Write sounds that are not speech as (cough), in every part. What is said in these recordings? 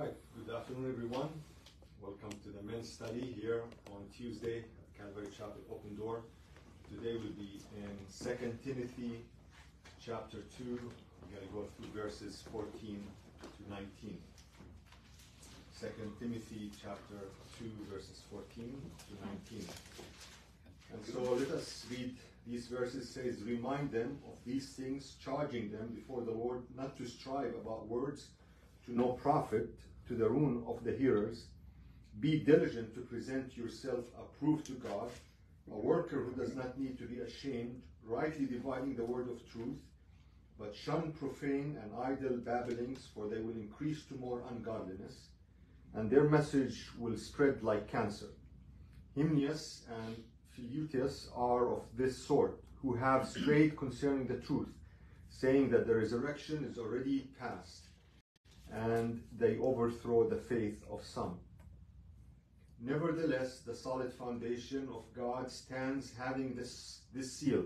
Good afternoon, everyone. Welcome to the men's study here on Tuesday at Calvary Chapel Open Door. Today we'll be in 2 Timothy chapter 2. We're going to go through verses 14 to 19. 2 Timothy chapter 2, verses 14 to 19. And so let us read these verses. It says, Remind them of these things, charging them before the Lord not to strive about words to no profit, to the ruin of the hearers. Be diligent to present yourself approved to God, a worker who does not need to be ashamed, rightly dividing the word of truth. But shun profane and idle babblings, for they will increase to more ungodliness, and their message will spread like cancer. Hymenaeus and Philetus are of this sort, who have strayed concerning the truth, saying that the resurrection is already past, and they overthrow the faith of some. Nevertheless, the solid foundation of God stands having this, this seal.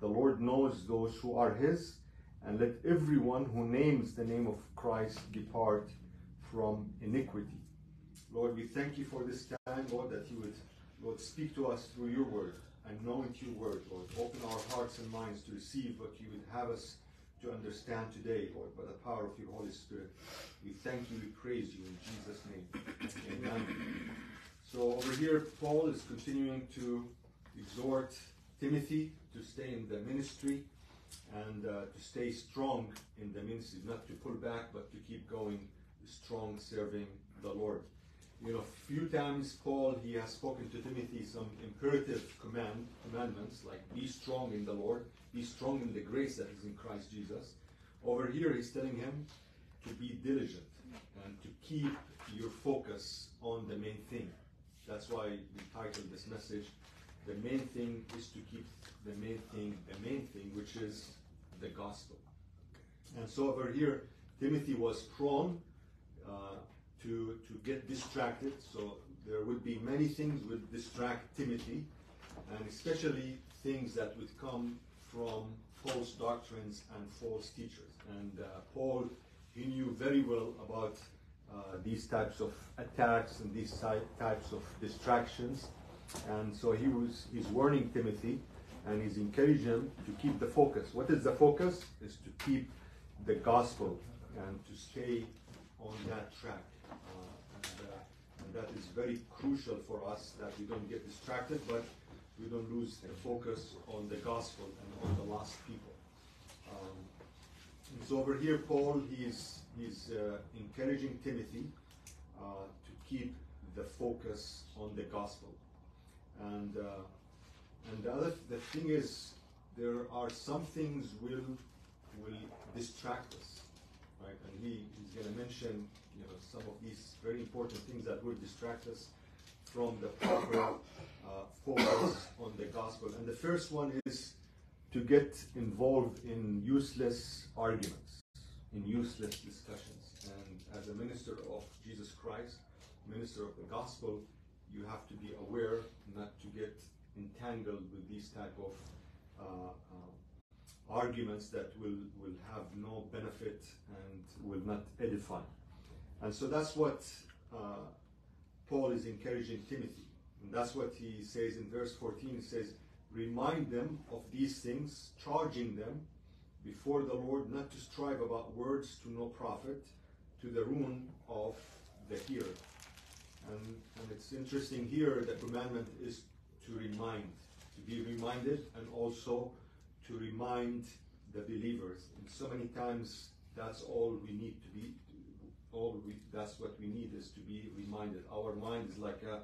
The Lord knows those who are his, and let everyone who names the name of Christ depart from iniquity. Lord, we thank you for this time, Lord, that you would, Lord, speak to us through your word anoint your word, Lord. Open our hearts and minds to receive what you would have us to understand today, Lord, by the power of your Holy Spirit. We thank you, we praise you in Jesus' name. Amen. So over here, Paul is continuing to exhort Timothy to stay in the ministry and uh, to stay strong in the ministry, not to pull back, but to keep going strong, serving the Lord. You know, a few times Paul he has spoken to Timothy some imperative command commandments like be strong in the Lord, be strong in the grace that is in Christ Jesus. Over here, he's telling him to be diligent and to keep your focus on the main thing. That's why we titled this message, The Main Thing is to keep the main thing, the main thing, which is the gospel. And so over here, Timothy was prone uh, to, to get distracted. So there would be many things would distract Timothy, and especially things that would come from false doctrines and false teachers. And uh, Paul, he knew very well about uh, these types of attacks and these types of distractions. And so he was he's warning Timothy and he's encouraging him to keep the focus. What is the focus? Is to keep the gospel and to stay on that track. Uh, and, uh, and that is very crucial for us that we don't get distracted, but we don't lose the focus on the gospel and on the lost people. Um, so over here, Paul, he's he's uh, encouraging Timothy uh, to keep the focus on the gospel. And uh, and the other the thing is, there are some things will will distract us, right? And he, he's going to mention you know some of these very important things that will distract us from the proper uh, focus on the gospel. And the first one is to get involved in useless arguments, in useless discussions. And as a minister of Jesus Christ, minister of the gospel, you have to be aware not to get entangled with these type of uh, uh, arguments that will, will have no benefit and will not edify. And so that's what uh, Paul is encouraging Timothy. And that's what he says in verse 14. He says, Remind them of these things, charging them before the Lord not to strive about words to no profit, to the ruin of the hearer. And, and it's interesting here, the commandment is to remind, to be reminded, and also to remind the believers. And so many times, that's all we need to be. All we, that's what we need is to be reminded. Our mind is like a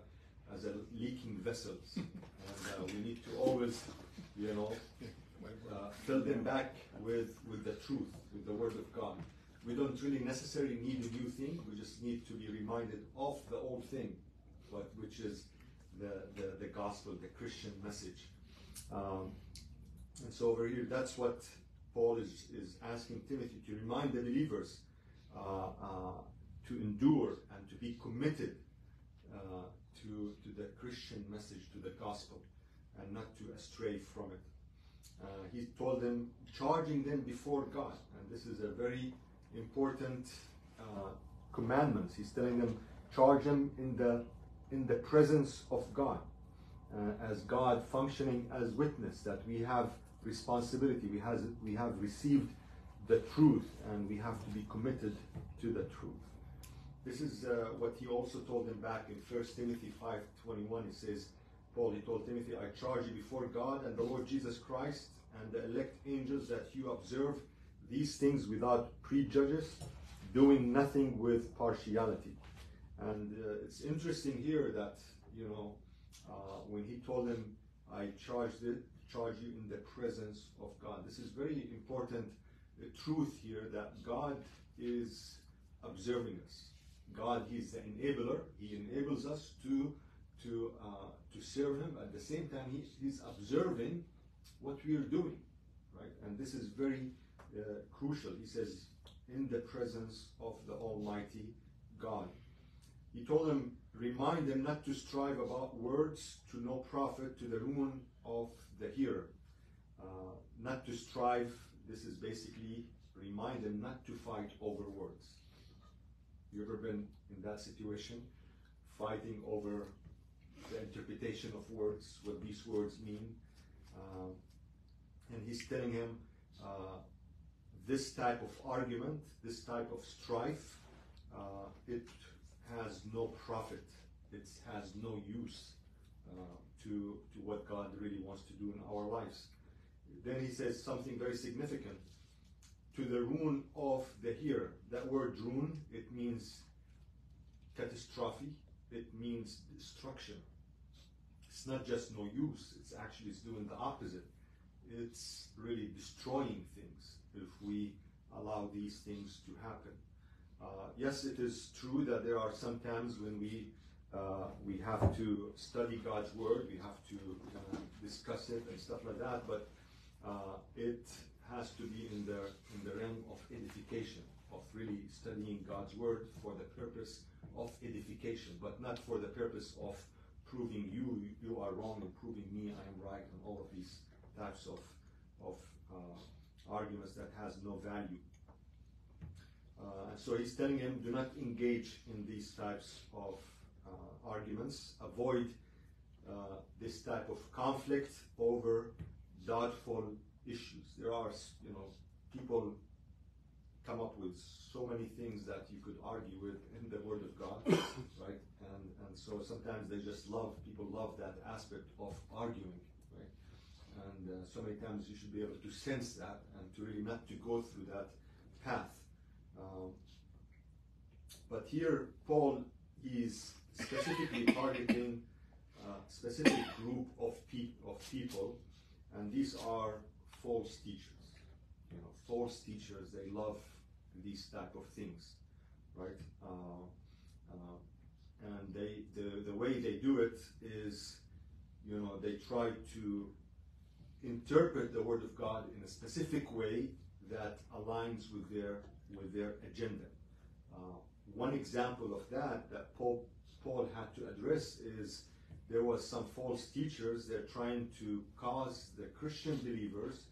as a leaking vessels, (laughs) and uh, we need to always, you know, uh, fill them back with with the truth, with the Word of God. We don't really necessarily need a new thing. We just need to be reminded of the old thing, but which is the the, the gospel, the Christian message. Um, and so over here, that's what Paul is is asking Timothy to remind the believers uh, uh to endure and to be committed uh, to, to the Christian message, to the gospel, and not to astray from it. Uh, he told them, charging them before God. And this is a very important uh, commandments. He's telling them, charge them in the in the presence of God, uh, as God functioning as witness that we have responsibility. We has we have received the truth, and we have to be committed to the truth. This is uh, what he also told them back in 1 Timothy 5:21. He says, Paul, he told Timothy, I charge you before God and the Lord Jesus Christ and the elect angels that you observe these things without prejudice, doing nothing with partiality. And uh, it's interesting here that, you know, uh, when he told them, I charge, the, charge you in the presence of God. This is very important truth here that God is observing us. God, He's the enabler. He enables us to to uh, to serve Him. At the same time, he, He's observing what we are doing, right? And this is very uh, crucial. He says, in the presence of the Almighty God. He told them, remind them not to strive about words to no profit to the ruin of the hearer. Uh, not to strive, this is basically remind them not to fight over words. You ever been in that situation? Fighting over the interpretation of words, what these words mean. Uh, and he's telling him uh, this type of argument, this type of strife, uh, it has no profit. It has no use uh, to, to what God really wants to do in our lives. Then he says something very significant. To the ruin of the hearer. That word ruin, means catastrophe. It means destruction. It's not just no use. It's actually it's doing the opposite. It's really destroying things if we allow these things to happen. Uh, yes, it is true that there are some times when we uh, we have to study God's word, we have to uh, discuss it and stuff like that, but uh, it has to be in the in the realm of edification, of really studying God's word for the purpose of edification, but not for the purpose of proving you you are wrong and proving me I am right, and all of these types of of uh, arguments that has no value. Uh, so he's telling him, do not engage in these types of uh, arguments. Avoid uh, this type of conflict over doubtful issues. There are, you know, people come up with so many things that you could argue with in the Word of God, (coughs) right? And and so sometimes they just love people love that aspect of arguing, right? And uh, so many times you should be able to sense that and to really not to go through that path. Um, but here, Paul is specifically (coughs) targeting a specific group of, pe- of people, and these are false teachers. You know, false teachers, they love these type of things, right? Uh, uh, and they, the, the way they do it is, you know, they try to interpret the Word of God in a specific way that aligns with their with their agenda. Uh, one example of that that Paul Paul had to address is there was some false teachers that are trying to cause the Christian believers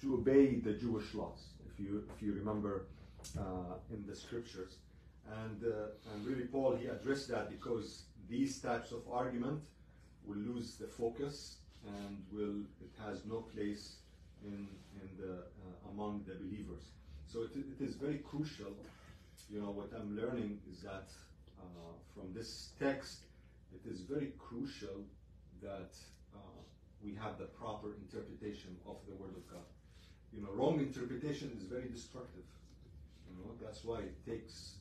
to obey the Jewish laws. If you if you remember in the scriptures, and uh, and really Paul he addressed that because these types of argument will lose the focus and will it has no place in in the uh, among the believers. So it, it is very crucial. You know what I'm learning is that uh, from this text, it is very crucial that uh, we have the proper interpretation of the Word of God. You know, wrong interpretation is very destructive. You know, that's why it takes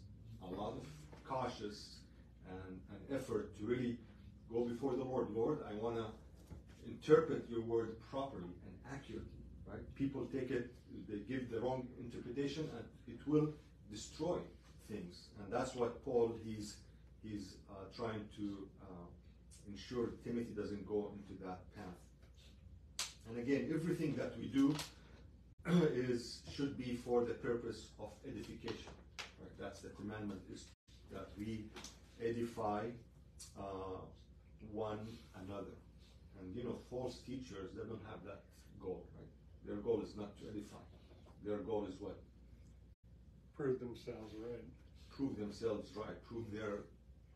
a lot of cautious and, and effort to really go before the Lord. Lord, I want to interpret your word properly and accurately, right? People take it, they give the wrong interpretation, and it will destroy things. And that's what Paul he's he's uh, trying to uh, ensure Timothy doesn't go into that path. And again, everything that we do (clears throat) is should be for the purpose of edification. Right? That's the commandment is that we edify uh, one another. And you know, false teachers, they don't have that goal, right? Their goal is not to edify. Their goal is what? Prove themselves right. prove themselves right, prove their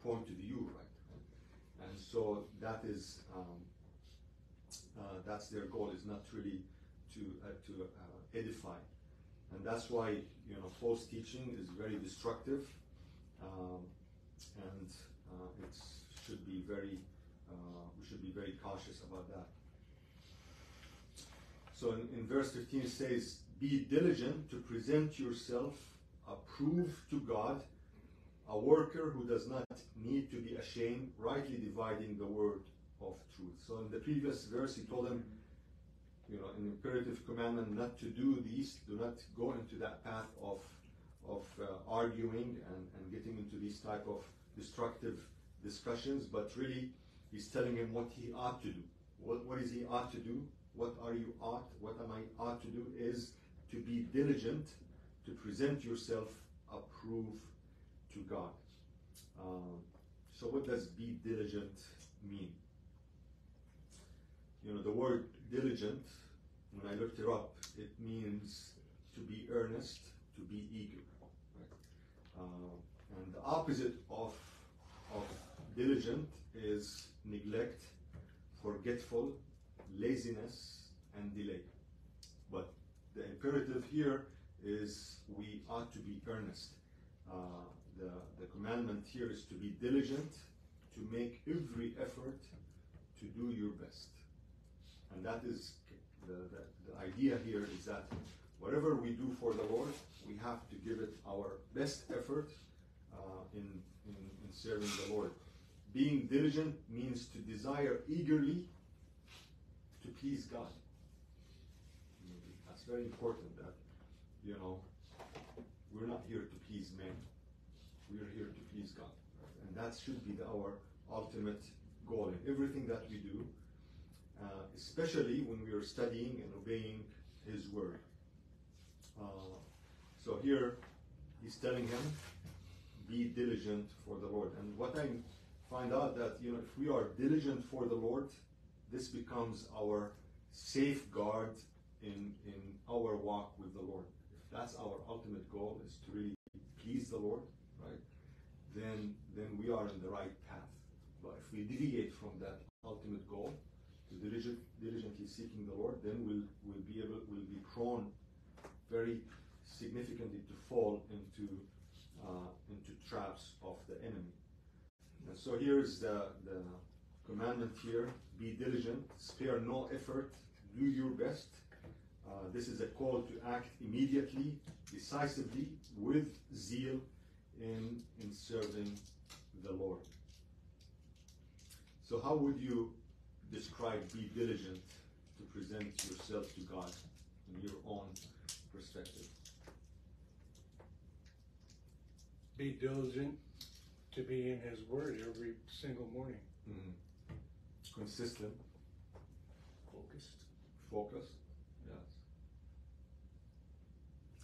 point of view right. And so that is um, uh, that's their goal is not really to uh, to uh, edify, and that's why you know false teaching is very destructive, um, and uh, it should be very uh, we should be very cautious about that. So in, in verse 15 it says, Be diligent to present yourself approved to God, a worker who does not need to be ashamed, rightly dividing the word of truth. So in the previous verse, he told them, you know, an imperative commandment not to do these, do not go into that path of of uh, arguing and, and getting into these type of destructive discussions, but really he's telling him what he ought to do. What, what is he ought to do? What are you ought? What am I ought to do? Is to be diligent to present yourself approved to God. Um, so, what does be diligent mean? You know, the word diligent, when I looked it up, it means to be earnest, to be eager. Right? Uh, and the opposite of, of diligent is neglect, forgetful, laziness, and delay. But the imperative here is we ought to be earnest. Uh, the, the commandment here is to be diligent, to make every effort to do your best. And that is the, the, the idea here is that whatever we do for the Lord, we have to give it our best effort uh, in, in, in serving the Lord. Being diligent means to desire eagerly to please God. That's very important that, you know, we're not here to please men. We're here to please God. And that should be the, our ultimate goal in everything that we do, uh, especially when we are studying and obeying His Word. Uh, so here, he's telling him, be diligent for the Lord. And what I find out that, you know, if we are diligent for the Lord, this becomes our safeguard in, in our walk with the Lord. If that's our ultimate goal, is to really please the Lord, right? Then, then we are in the right path. But if we deviate from that ultimate goal, diligent, diligently seeking the Lord, then we'll, we'll be able, we'll be prone very significantly to fall into, uh, into traps of the enemy. And so here's the, the commandment here be diligent, spare no effort, do your best. Uh, this is a call to act immediately, decisively, with zeal in, in serving the Lord. So, how would you describe be diligent to present yourself to God in your own perspective? Be diligent to be in His Word every single morning. Mm-hmm. Consistent. Focused. Focus. Yes.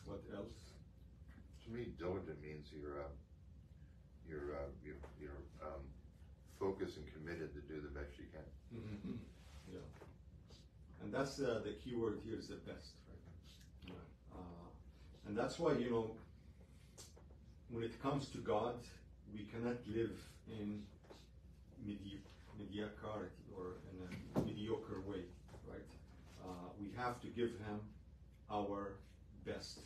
What else? To me, diligent means you're uh, you're uh, you're, you're um, focused and committed to do the best you can. Mm-hmm. Yeah. And that's uh, the key word here is the best, right? Uh, and that's why you know when it comes to God, we cannot live in medi- mediocrity or in a mediocre way, right? Uh, we have to give Him our best.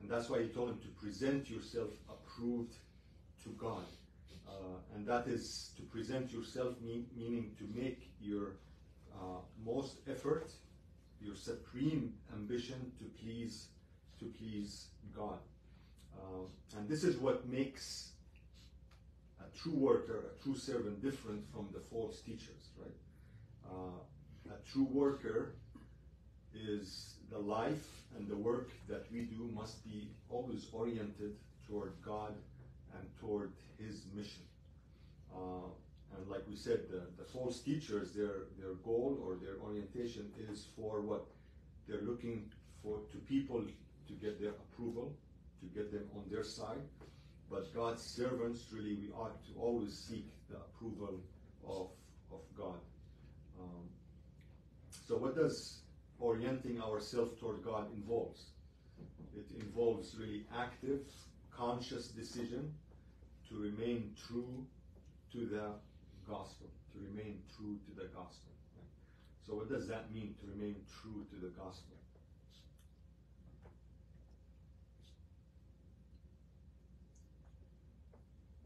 And that's why He told him to present yourself approved to God. Uh, and that is to present yourself, mean, meaning to make your uh, most effort, your supreme ambition to please, to please God. Uh, and this is what makes a true worker, a true servant, different from the false teachers, right? Uh, a true worker is the life and the work that we do must be always oriented toward God and toward His mission. Uh, and like we said, the, the false teachers, their their goal or their orientation is for what they're looking for to people to get their approval, to get them on their side. But God's servants, really, we ought to always seek the approval of, of God. Um, so, what does orienting ourselves toward God involves? It involves really active conscious decision to remain true to the gospel, to remain true to the gospel. right? So, what does that mean to remain true to the gospel?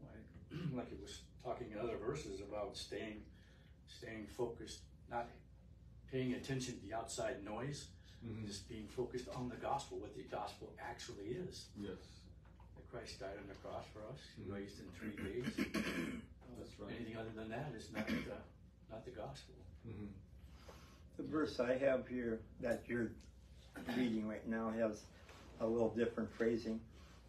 Like, (clears throat) like it was talking in other verses about staying, staying focused, not paying attention to the outside noise, mm-hmm. just being focused on the gospel, what the gospel actually is. Yes, Christ died on the cross for us, he Mhm. raised in three (coughs) days. that's right. Anything other than that is not the, not the gospel. Mhm. The verse I have here that you're reading right now has a little different phrasing.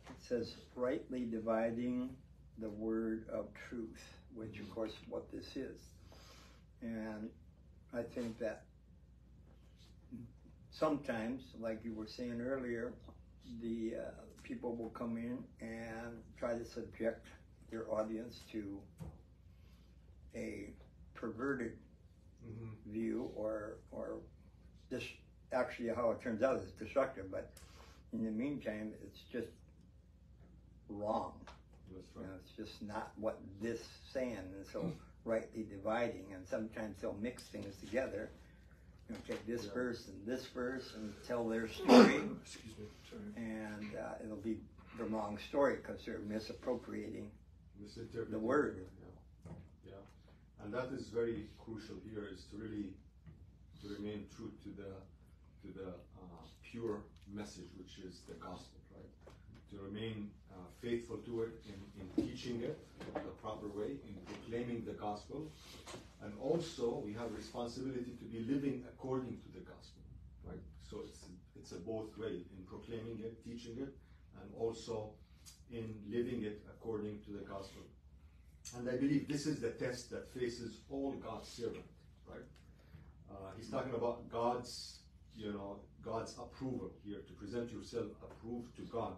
It says, rightly dividing the word of truth, which of course what this is. And I think that sometimes, like you were saying earlier, the uh, people will come in and try to subject their audience to a perverted Mhm. view or or this actually how it turns out is destructive but in the meantime it's just wrong That's you know, it's just not what this saying and so (clears throat) rightly dividing and sometimes they'll mix things together you know take this Yeah. verse and this verse and tell their story (coughs) Excuse me. Sorry. and uh, it'll be the wrong story because they're misappropriating. The word. Yeah. yeah. And that is very crucial here is to really to remain true to the to the uh, pure message, which is the gospel? To remain uh, faithful to it in, in teaching it the proper way, in proclaiming the gospel, and also we have responsibility to be living according to the gospel, right? So it's it's a both way in proclaiming it, teaching it, and also in living it according to the gospel. And I believe this is the test that faces all God's servants, right? Uh, he's talking about God's, you know, God's approval here, to present yourself approved to God.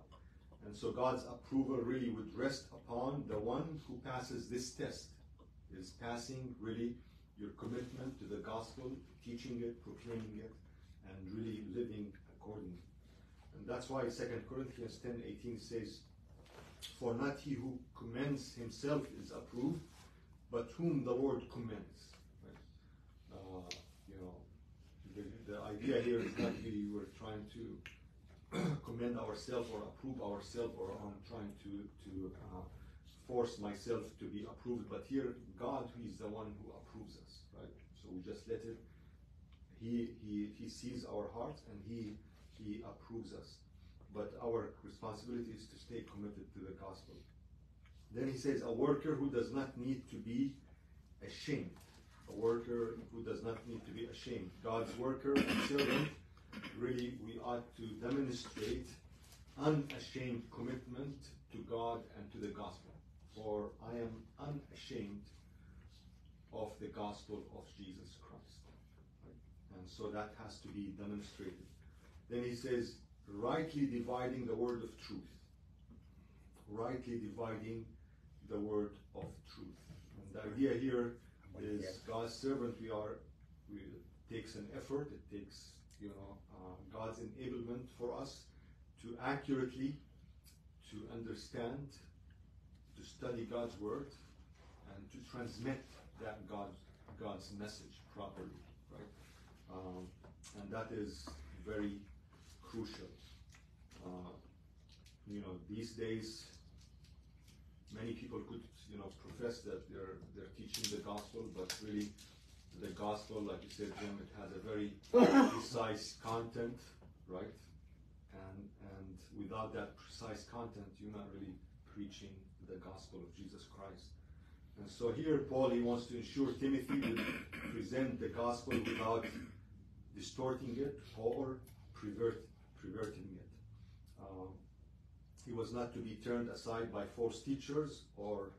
And so God's approval really would rest upon the one who passes this test, is passing really your commitment to the gospel, teaching it, proclaiming it, and really living accordingly. And that's why 2 Corinthians 10 18 says, For not he who commends himself is approved, but whom the Lord commends. Right? Uh, you know, the, the idea here is not you were trying to (clears throat) commend ourselves or approve ourselves or I'm trying to, to uh, force myself to be approved, but here God, He is the one who approves us, right? So we just let it. He He He sees our hearts and He He approves us. But our responsibility is to stay committed to the gospel. Then he says, a worker who does not need to be ashamed. A worker who does not need to be ashamed. God's worker and servant, really, we ought to demonstrate unashamed commitment to God and to the gospel. For I am unashamed of the gospel of Jesus Christ. And so that has to be demonstrated. Then he says, rightly dividing the word of truth. Rightly dividing the word of truth. And the idea here is God's servant. We are. We, it takes an effort. It takes you know uh, God's enablement for us to accurately to understand, to study God's word, and to transmit that God's God's message properly, right? Um, and that is very crucial. Uh, you know, these days, many people could, you know, profess that they're they're teaching the gospel, but really, gospel, like you said, Jim, it has a very (coughs) precise content, right? And and without that precise content, you're not really preaching the gospel of Jesus Christ. And so here, Paul he wants to ensure Timothy would present the gospel without distorting it or pervert, perverting it. Um, he was not to be turned aside by false teachers or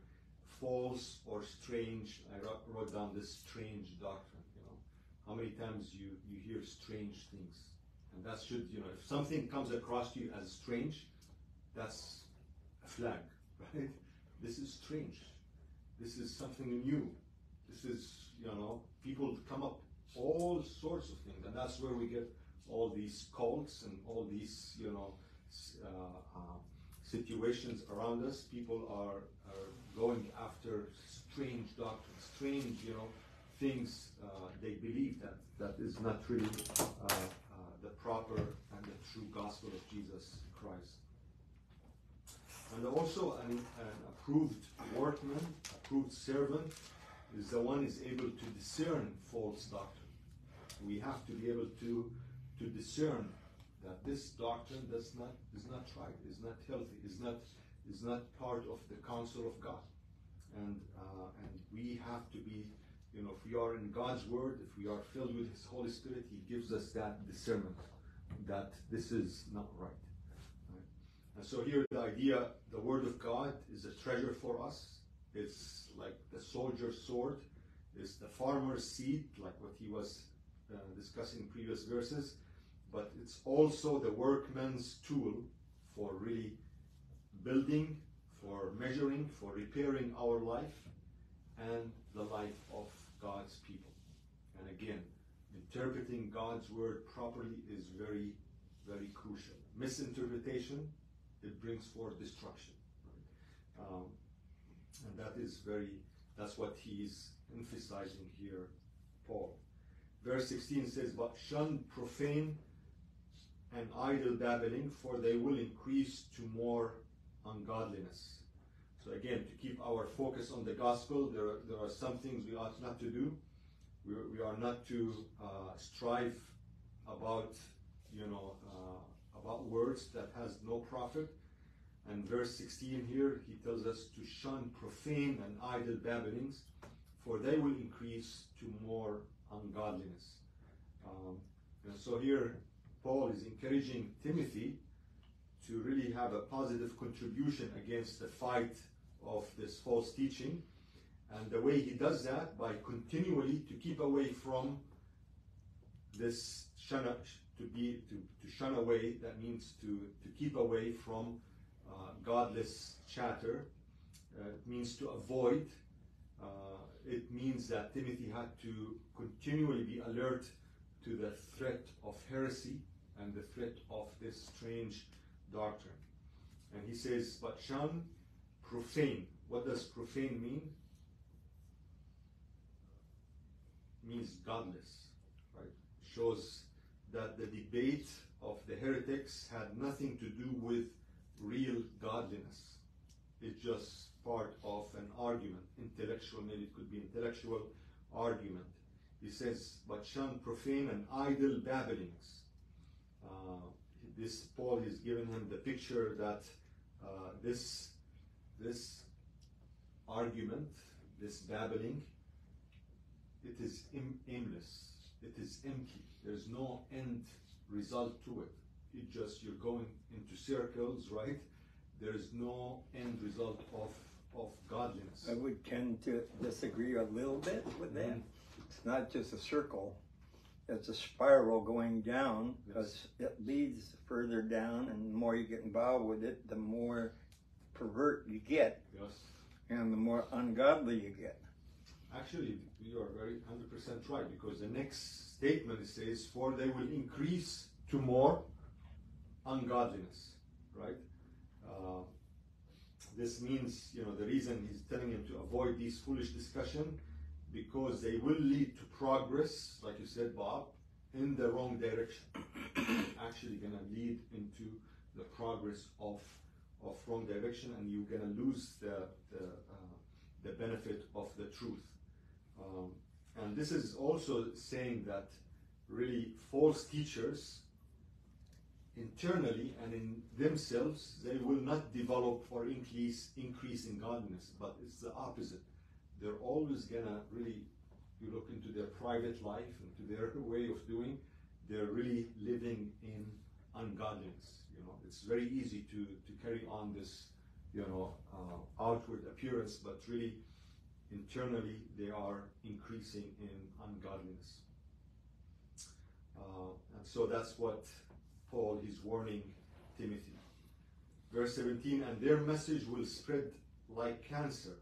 false or strange. I wrote, wrote down this strange doctrine. How many times you you hear strange things, and that should you know if something comes across you as strange, that's a flag, (laughs) right? This is strange. This is something new. This is you know people come up all sorts of things, and that's where we get all these cults and all these you know uh, uh, situations around us. People are, are going after strange doctrines, strange, you know, things uh, they believe that that is not really uh, uh, the proper and the true gospel of Jesus Christ. And also an, an approved workman, approved servant, is the one is able to discern false doctrine. We have to be able to to discern that this doctrine does not is not right, is not healthy, is not is not part of the counsel of God, and uh, and we have to be, you know, if we are in God's word, if we are filled with His Holy Spirit, He gives us that discernment that this is not right. right? And so here the idea, the word of God is a treasure for us. It's like the soldier's sword. It's the farmer's seed, like what he was uh, discussing in previous verses but it's also the workman's tool for really building, for measuring, for repairing our life and the life of God's people. And again, interpreting God's word properly is very, very crucial. Misinterpretation, it brings forth destruction. Um, and that is very, that's what he's emphasizing here, Paul. Verse 16 says, But shun profane and idle babbling, for they will increase to more ungodliness. So again, to keep our focus on the gospel, there are, there are some things we ought not to do. We, we are not to uh, strive about, you know, uh, about words that has no profit. And verse 16 here, he tells us to shun profane and idle babblings, for they will increase to more ungodliness. Um, and so here, Paul is encouraging Timothy to really have a positive contribution against the fight of this false teaching. And the way he does that by continually to keep away from this shun, to be to, to shun away. That means to to keep away from uh, godless chatter. Uh, it means to avoid. Uh, it means that Timothy had to continually be alert to the threat of heresy and the threat of this strange doctrine. And he says, but shun profane. What does profane mean? It means godless, right? Shows that the debate of the heretics had nothing to do with real godliness. It's just part of an argument, intellectual, maybe it could be intellectual argument. He says, but shun profane and idle babblings uh, this Paul is giving him the picture that uh, this this argument, this babbling, it is aimless. It is empty. There's no end result to it. It just you're going into circles, right? There is no end result of of godliness. I would tend to disagree a little bit with that. Mm-hmm. It's not just a circle it's a spiral going down because yes. it leads further down, and the more you get involved with it, the more pervert you get, yes. and the more ungodly you get. Actually, you are very 100% right because the next statement says, For they will increase to more ungodliness, right? Uh, this means, you know, the reason he's telling him to avoid these foolish discussion because they will lead to progress, like you said, Bob, in the wrong direction. (coughs) Actually, going to lead into the progress of of wrong direction, and you're going to lose the the, uh, the benefit of the truth. Um, and this is also saying that really false teachers internally and in themselves they will not develop or increase increase in godliness but it's the opposite they're always gonna really, you look into their private life, into their (laughs) way of doing, they're really living in ungodliness. You know, it's very easy to, to carry on this, you know, uh, outward appearance, but really internally they are increasing in ungodliness. Uh, and so that's what Paul is warning Timothy. Verse 17, and their message will spread like cancer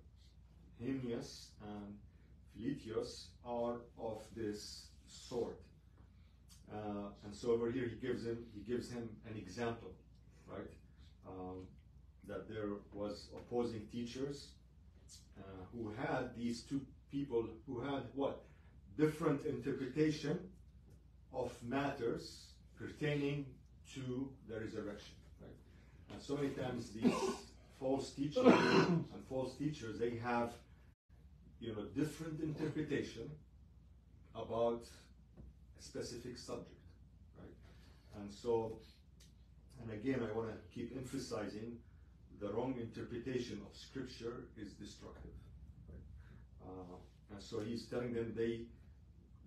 Hymenaeus and Philetus are of this sort. Uh, and so over here he gives him he gives him an example, right? Um, that there was opposing teachers uh, who had these two people who had what different interpretation of matters pertaining to the resurrection. Right? And so many times these false teachers (coughs) and false teachers they have you know different interpretation about specific subject, right? And so, and again, I want to keep emphasizing the wrong interpretation of Scripture is destructive. Right? Uh, and so he's telling them they,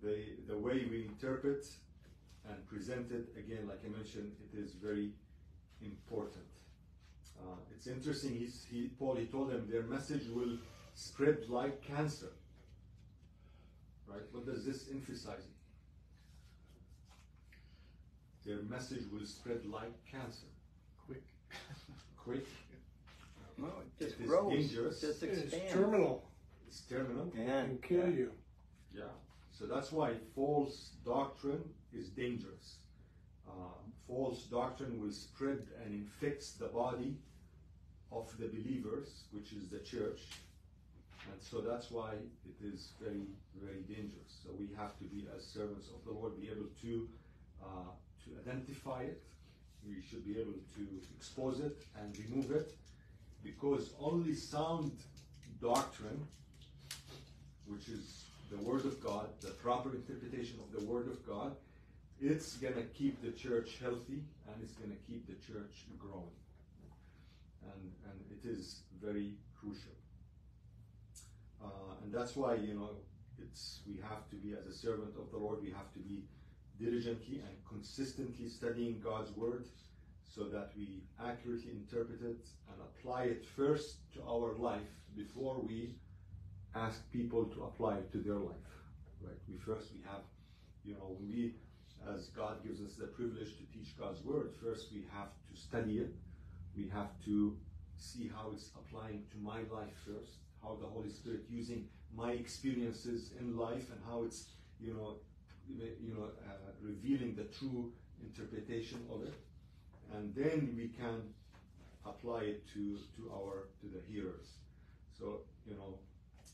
they, the way we interpret and present it, again, like I mentioned, it is very important. Uh, it's interesting. He's, he, Paul, he told them their message will spread like cancer. Right? What does this emphasize? Their message will spread like cancer. Quick. Quick. No, it just It is grows. dangerous. It just It's terminal It's terminal. Yeah. and kill you. Yeah. So that's why false doctrine is dangerous. Uh, false doctrine will spread and infects the body of the believers, which is the church. And so that's why it is very, very dangerous. So we have to be, as servants of the Lord, be able to uh, to identify it. We should be able to expose it and remove it, because only sound doctrine, which is the Word of God, the proper interpretation of the Word of God, it's gonna keep the church healthy and it's gonna keep the church growing. And and it is very crucial. Uh, and that's why you know it's we have to be as a servant of the Lord, we have to be diligently and consistently studying God's word so that we accurately interpret it and apply it first to our life before we ask people to apply it to their life. Right? We first we have, you know, we as God gives us the privilege to teach God's word, first we have to study it. We have to see how it's applying to my life first, how the Holy Spirit using my experiences in life and how it's, you know, you know, uh, revealing the true interpretation of it, and then we can apply it to to our to the hearers. So you know,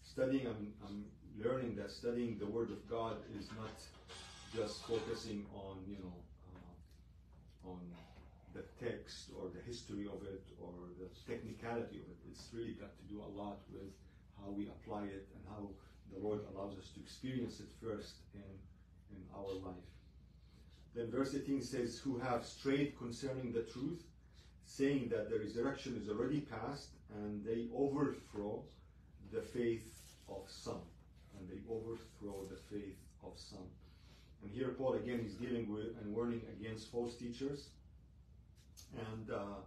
studying, I'm I'm learning that studying the Word of God is not just focusing on you know uh, on the text or the history of it or the technicality of it. It's really got to do a lot with how we apply it and how the Lord allows us to experience it first in in our life. Then verse 18 says, Who have strayed concerning the truth, saying that the resurrection is already past, and they overthrow the faith of some. And they overthrow the faith of some. And here Paul again is dealing with and warning against false teachers. And uh,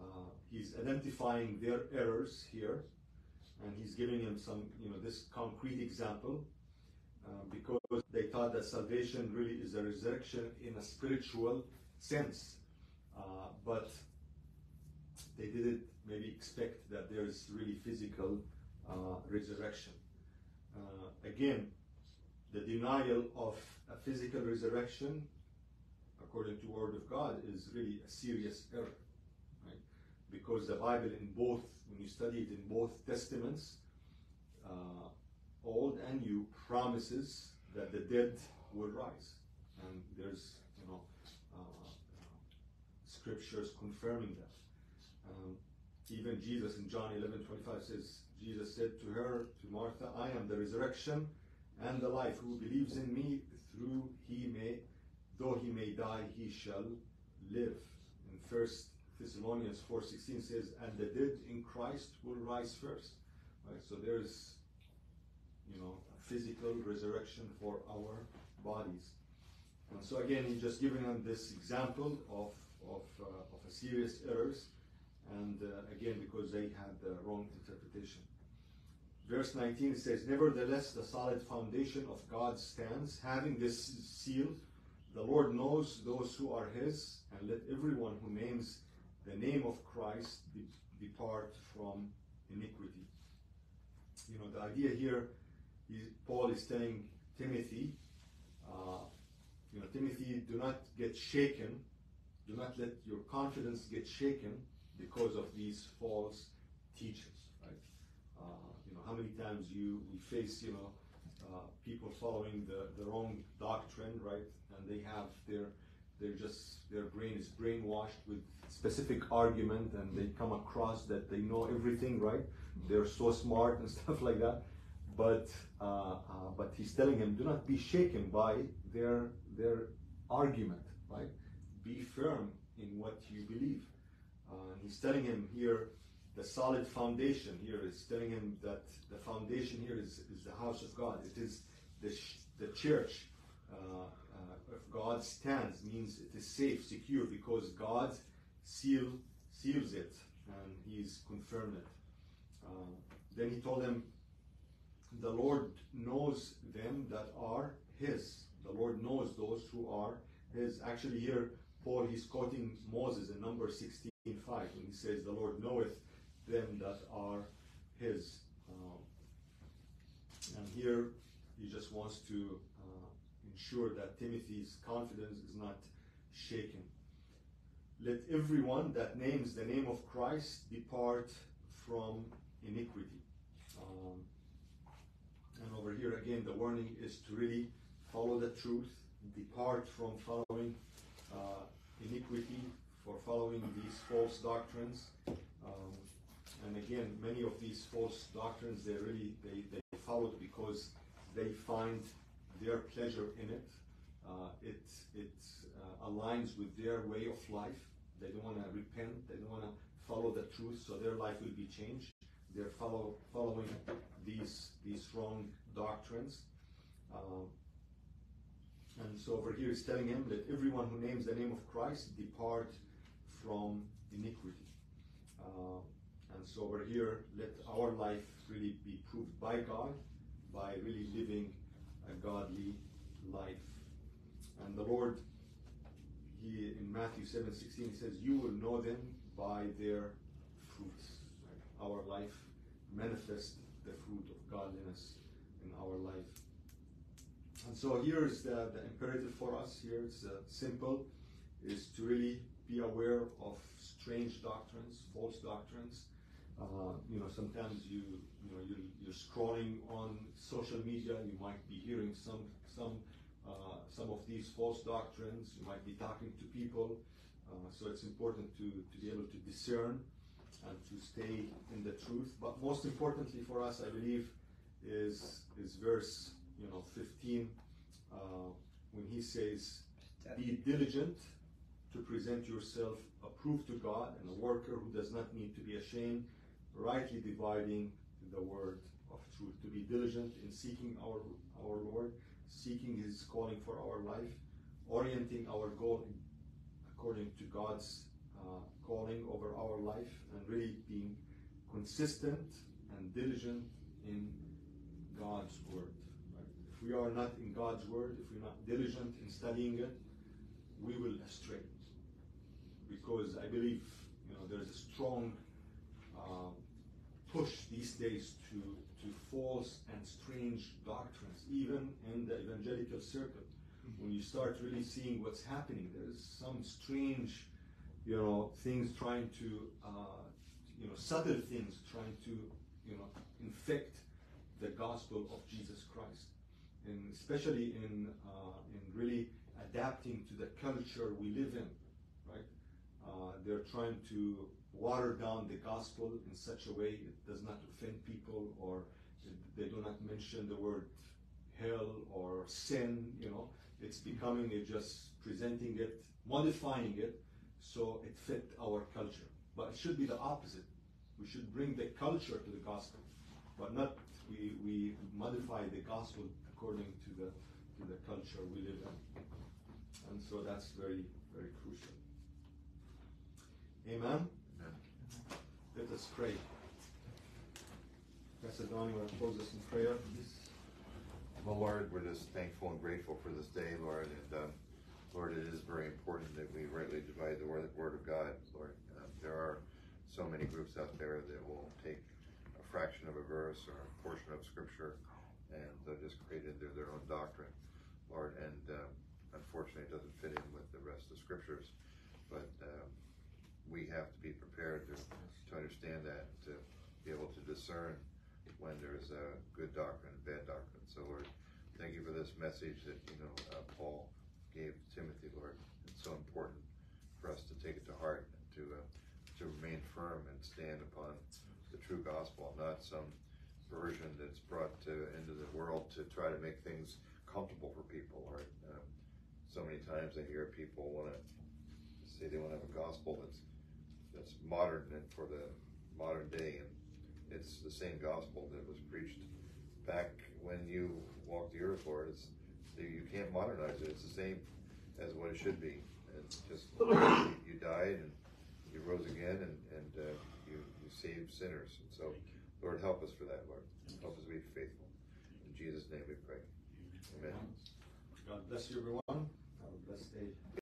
uh, he's identifying their errors here. And he's giving them some, you know, this concrete example uh, because they thought that salvation really is a resurrection in a spiritual sense. Uh, but they didn't maybe expect that there's really physical uh, resurrection. Uh, again, the denial of a physical resurrection, according to Word of God, is really a serious error, right? Because the Bible, in both, when you study it in both testaments, uh, Old and New, promises that the dead will rise, and there's you know uh, scriptures confirming that. Um, even Jesus in John 11 25 says, Jesus said to her, to Martha, I am the resurrection and the life. Who believes in me, through he may, though he may die, he shall live. In First Thessalonians 4:16 says, and the dead in Christ will rise first. Right? So there's, you know, physical resurrection for our bodies. And so again, he's just giving them this example of of, uh, of a serious errors, and uh, again because they had the wrong interpretation. Verse 19 says, Nevertheless, the solid foundation of God stands, having this seal. The Lord knows those who are His, and let everyone who names the name of Christ de- depart from iniquity. You know, the idea here, Paul is telling Timothy, uh, you know, Timothy, do not get shaken. Do not let your confidence get shaken because of these false teachers, right? Uh, you know, how many times you we face, you know, uh, people following the, the wrong doctrine, right? And they have their they're just their brain is brainwashed with specific argument, and they come across that they know everything, right? They're so smart and (laughs) stuff like that. But uh, uh, but he's telling him, do not be shaken by their their argument, right? Be firm in what you believe. Uh, he's telling him here the solid foundation here is telling him that the foundation here is, is the house of God. It is the, sh- the church. Uh, uh, if God stands, means it is safe, secure, because God seal seals it and He's confirmed it. Uh, then He told them, "The Lord knows them that are His. The Lord knows those who are His." Actually, here Paul he's quoting Moses in number 16, 5, when he says, "The Lord knoweth." them that are his. Uh, and here he just wants to uh, ensure that Timothy's confidence is not shaken. Let everyone that names the name of Christ depart from iniquity. Over here again, the warning is to really follow the truth, depart from following uh, iniquity, for following these false doctrines. Um, and again, many of these false doctrines, they really they, they follow it because they find their pleasure in it. Uh, it it uh, aligns with their way of life. They don't want to repent. They don't want to follow the truth, so their life will be changed. They're follow, following these these wrong doctrines. Uh, and so over here is telling him that everyone who names the name of Christ depart from iniquity. Uh, and so over here, let our life really be proved by God by really living a godly life. And the Lord, He in Matthew 7 16, He says, You will know them by their fruits. Right? Our life manifests the fruit of godliness in our life. And so here's the, the imperative for us. Here it's uh, simple, is to really be aware of strange doctrines, false doctrines, uh, you know, sometimes you, you know, you're, you're, scrolling on social media, you might be hearing some, some, uh, some of these false doctrines, you might be talking to people, uh, so it's important to, to be able to discern and to stay in the truth. But most importantly for us, I believe, is, is verse, you know, 15, uh, when he says, be diligent to present yourself approved to God and a worker who does not need to be ashamed, rightly dividing the word of truth, to be diligent in seeking our, our Lord, seeking His calling for our life, orienting our goal according to God's uh, calling over our life, and really being consistent and diligent in God's word. Right? If we are not in God's word, if we're not diligent in studying it, we will astray. Because I believe, you know, there's a strong uh, push these days to, to false and strange doctrines, even in the evangelical circle. When you start really seeing what's happening, there's some strange, you know, things trying to, uh, you know, subtle things trying to, you know, infect the gospel of Jesus Christ, and especially in uh, in really adapting to the culture we live in, right? Uh, they're trying to water down the gospel in such a way it does not offend people or they do not mention the word hell or sin you know? It's becoming just presenting it modifying it so it fit our culture. But it should be the opposite. We should bring the culture to the gospel but not we, we modify the gospel according to the to the culture we live in and so that's very very crucial amen let us pray. Pastor Don, you want to close us in prayer, please? Well, Lord, we're just thankful and grateful for this day, Lord. And um, Lord, it is very important that we rightly divide the word, word of God, Lord. Um, there are so many groups out there that will take fraction of a verse or a portion of scripture and they'll just create into their own doctrine, Lord. And um, unfortunately, it doesn't fit in with the rest of the scriptures. But um, we have to be prepared to, to understand that, and to be able to discern when there's a good doctrine and bad doctrine. So Lord, thank you for this message that, you know, uh, Paul gave Timothy, Lord. It's so important for us to take it to heart and to, uh, to remain firm and stand upon the true gospel, not some version that's brought to, into the world to try to make things comfortable for people, Lord. Um, so many times I hear people want to say they want to have a gospel that's that's modern and for the modern day, and it's the same gospel that was preached back when you walked the earth, Lord. It's you can't modernize it. It's the same as what it should be. It's just you died and you rose again, and and uh, save sinners. And so, Lord, help us for that, Lord. Help us be faithful. In Jesus' name we pray. Amen. God bless you, everyone. Have a blessed day.